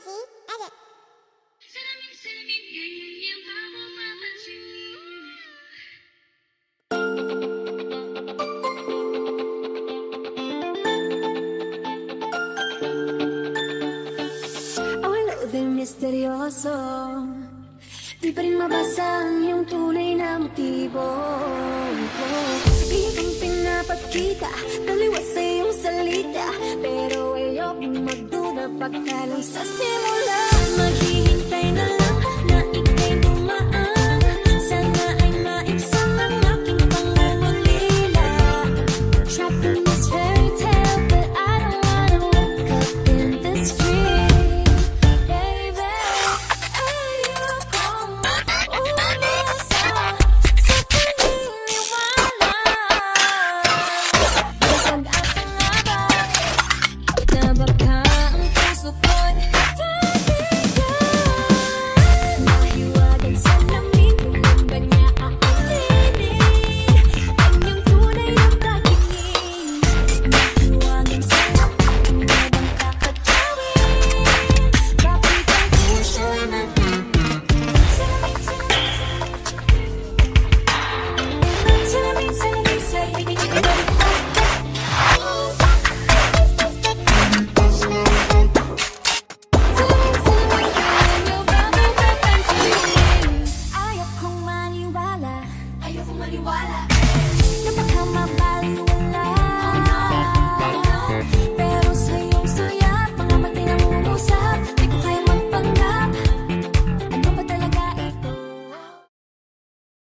GR Salamin-salamin, ganyan yung ako mapansin misteryoso Di pa rin mabasa ang iyong tunay na motibo. Hindi kang pinapakita Pagkalang sa sila paniwala Napaka mabaliwala